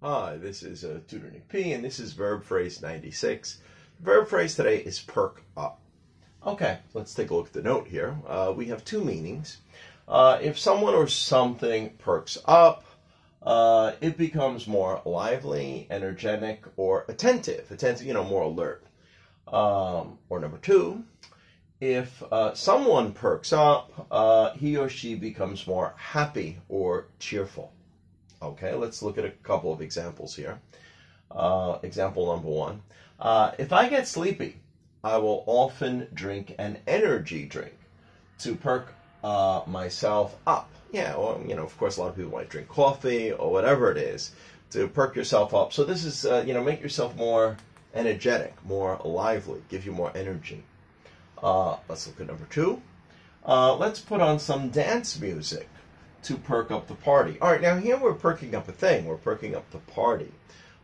Hi, this is uh, Tutor Nick P, and this is verb phrase 96. Verb phrase today is perk up. Okay, let's take a look at the note here. Uh, we have two meanings. Uh, if someone or something perks up, uh, it becomes more lively, energetic, or attentive. Attentive, you know, more alert. Um, or number two, if uh, someone perks up, uh, he or she becomes more happy or cheerful. Okay, let's look at a couple of examples here. Uh, example number one. Uh, if I get sleepy, I will often drink an energy drink to perk uh, myself up. Yeah, or, you know, of course, a lot of people might drink coffee or whatever it is to perk yourself up. So this is, uh, you know, make yourself more energetic, more lively, give you more energy. Uh, let's look at number two. Uh, let's put on some dance music to perk up the party. All right, now here we're perking up a thing. We're perking up the party.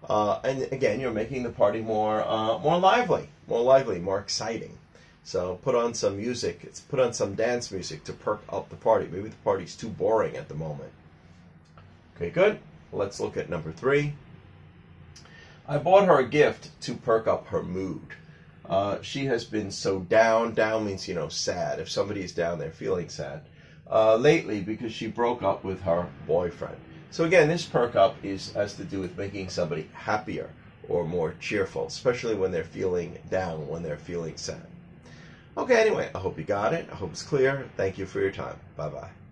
Uh, and again, you're making the party more uh, more lively, more lively, more exciting. So put on some music. It's put on some dance music to perk up the party. Maybe the party's too boring at the moment. Okay, good. Let's look at number three. I bought her a gift to perk up her mood. Uh, she has been so down. Down means, you know, sad. If somebody is down, they're feeling sad uh, lately because she broke up with her boyfriend. So again, this perk up is has to do with making somebody happier or more cheerful, especially when they're feeling down, when they're feeling sad. Okay, anyway, I hope you got it. I hope it's clear. Thank you for your time. Bye bye.